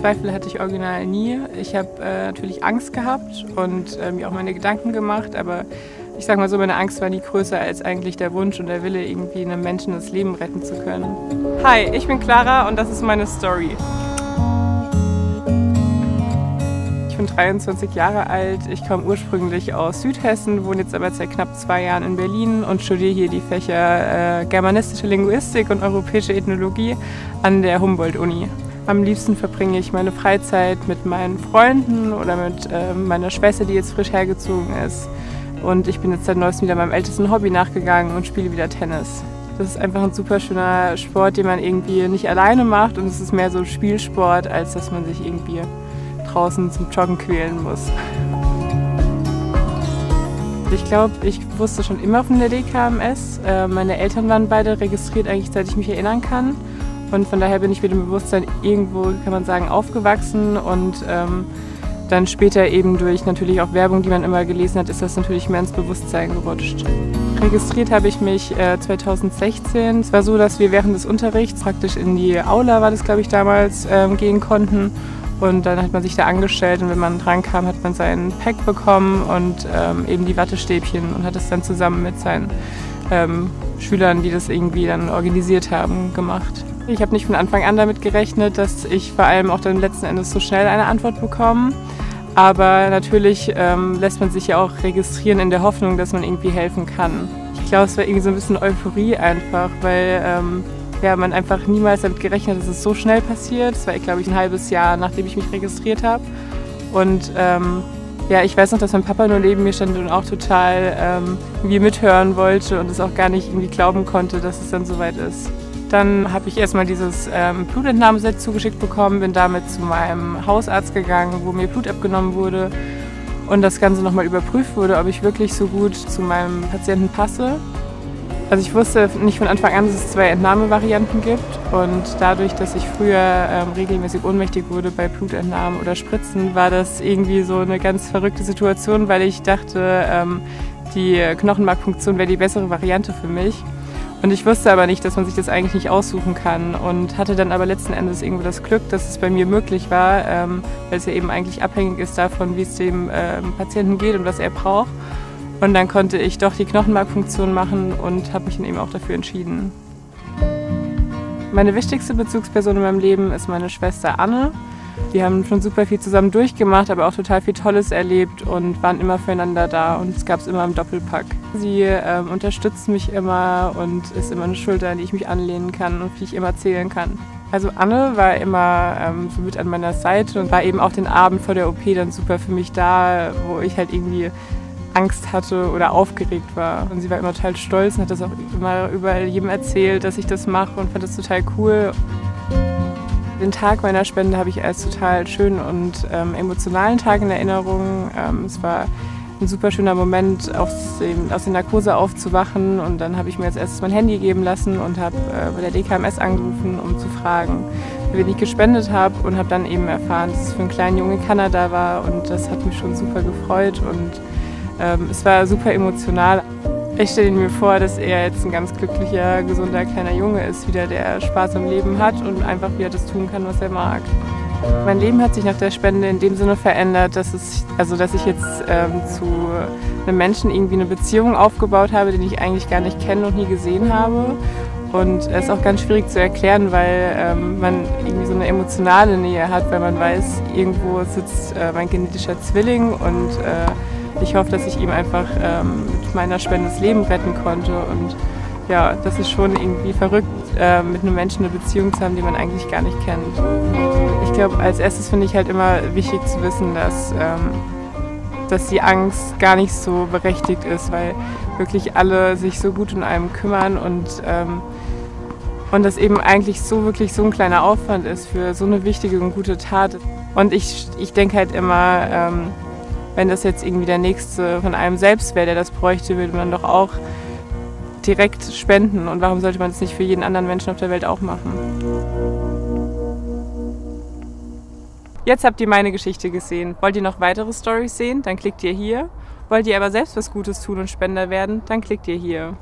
Zweifel hatte ich original nie. Ich habe äh, natürlich Angst gehabt und äh, mir auch meine Gedanken gemacht, aber ich sage mal so, meine Angst war nie größer als eigentlich der Wunsch und der Wille, irgendwie einem Menschen das Leben retten zu können. Hi, ich bin Clara und das ist meine Story. Ich bin 23 Jahre alt. Ich komme ursprünglich aus Südhessen, wohne jetzt aber seit knapp zwei Jahren in Berlin und studiere hier die Fächer äh, Germanistische Linguistik und Europäische Ethnologie an der Humboldt-Uni. Am liebsten verbringe ich meine Freizeit mit meinen Freunden oder mit äh, meiner Schwester, die jetzt frisch hergezogen ist. Und ich bin jetzt seit neuestem wieder meinem ältesten Hobby nachgegangen und spiele wieder Tennis. Das ist einfach ein super schöner Sport, den man irgendwie nicht alleine macht und es ist mehr so Spielsport, als dass man sich irgendwie draußen zum Joggen quälen muss. Ich glaube, ich wusste schon immer von der DKMS. Äh, meine Eltern waren beide registriert, eigentlich seit ich mich erinnern kann. Und von daher bin ich mit dem Bewusstsein irgendwo, kann man sagen, aufgewachsen und ähm, dann später eben durch natürlich auch Werbung, die man immer gelesen hat, ist das natürlich mehr ins Bewusstsein gerutscht. Registriert habe ich mich äh, 2016. Es war so, dass wir während des Unterrichts praktisch in die Aula, war das glaube ich damals, ähm, gehen konnten. Und dann hat man sich da angestellt und wenn man dran kam, hat man seinen Pack bekommen und ähm, eben die Wattestäbchen und hat es dann zusammen mit seinen ähm, Schülern, die das irgendwie dann organisiert haben, gemacht. Ich habe nicht von Anfang an damit gerechnet, dass ich vor allem auch dann letzten Endes so schnell eine Antwort bekomme. Aber natürlich ähm, lässt man sich ja auch registrieren in der Hoffnung, dass man irgendwie helfen kann. Ich glaube, es war irgendwie so ein bisschen Euphorie einfach, weil ähm, ja, man einfach niemals damit gerechnet hat, dass es so schnell passiert. Es war, glaube ich, ein halbes Jahr, nachdem ich mich registriert habe. Und ähm, ja, ich weiß noch, dass mein Papa nur neben mir stand und auch total ähm, irgendwie mithören wollte und es auch gar nicht irgendwie glauben konnte, dass es dann soweit ist. Dann habe ich erstmal dieses ähm, Blutentnahmeset zugeschickt bekommen, bin damit zu meinem Hausarzt gegangen, wo mir Blut abgenommen wurde und das Ganze nochmal überprüft wurde, ob ich wirklich so gut zu meinem Patienten passe. Also ich wusste nicht von Anfang an, dass es zwei Entnahmevarianten gibt und dadurch, dass ich früher ähm, regelmäßig ohnmächtig wurde bei Blutentnahmen oder Spritzen, war das irgendwie so eine ganz verrückte Situation, weil ich dachte, ähm, die Knochenmarkpunktion wäre die bessere Variante für mich. Und ich wusste aber nicht, dass man sich das eigentlich nicht aussuchen kann und hatte dann aber letzten Endes irgendwo das Glück, dass es bei mir möglich war, ähm, weil es ja eben eigentlich abhängig ist davon, wie es dem ähm, Patienten geht und was er braucht. Und dann konnte ich doch die Knochenmarkfunktion machen und habe mich dann eben auch dafür entschieden. Meine wichtigste Bezugsperson in meinem Leben ist meine Schwester Anne. Wir haben schon super viel zusammen durchgemacht, aber auch total viel Tolles erlebt und waren immer füreinander da und es gab es immer im Doppelpack. Sie ähm, unterstützt mich immer und ist immer eine Schulter, an die ich mich anlehnen kann und die ich immer zählen kann. Also Anne war immer ähm, so mit an meiner Seite und war eben auch den Abend vor der OP dann super für mich da, wo ich halt irgendwie Angst hatte oder aufgeregt war. Und sie war immer total stolz und hat das auch immer überall jedem erzählt, dass ich das mache und fand das total cool. Den Tag meiner Spende habe ich als total schönen und ähm, emotionalen Tag in Erinnerung. Ähm, es war ein super schöner Moment, aus, dem, aus der Narkose aufzuwachen. Und dann habe ich mir als erstes mein Handy geben lassen und habe äh, bei der DKMS angerufen, um zu fragen, wie ich gespendet habe. Und habe dann eben erfahren, dass es für einen kleinen Junge in Kanada war. Und das hat mich schon super gefreut. Und ähm, es war super emotional. Ich stelle mir vor, dass er jetzt ein ganz glücklicher, gesunder kleiner Junge ist, wieder der Spaß am Leben hat und einfach wieder das tun kann, was er mag. Mein Leben hat sich nach der Spende in dem Sinne verändert, dass, es, also dass ich jetzt ähm, zu einem Menschen irgendwie eine Beziehung aufgebaut habe, den ich eigentlich gar nicht kenne und nie gesehen habe. Und es ist auch ganz schwierig zu erklären, weil ähm, man irgendwie so eine emotionale Nähe hat, weil man weiß, irgendwo sitzt äh, mein genetischer Zwilling und äh, ich hoffe, dass ich ihm einfach ähm, mit meiner Spende das Leben retten konnte. Und ja, das ist schon irgendwie verrückt, äh, mit einem Menschen eine Beziehung zu haben, die man eigentlich gar nicht kennt. Ich glaube, als erstes finde ich halt immer wichtig zu wissen, dass, ähm, dass die Angst gar nicht so berechtigt ist, weil wirklich alle sich so gut um einem kümmern und ähm, und das eben eigentlich so wirklich so ein kleiner Aufwand ist für so eine wichtige und gute Tat. Und ich, ich denke halt immer, ähm, wenn das jetzt irgendwie der Nächste von einem selbst wäre, der das bräuchte, würde man doch auch direkt spenden. Und warum sollte man es nicht für jeden anderen Menschen auf der Welt auch machen? Jetzt habt ihr meine Geschichte gesehen. Wollt ihr noch weitere Stories sehen? Dann klickt ihr hier. Wollt ihr aber selbst was Gutes tun und Spender werden? Dann klickt ihr hier.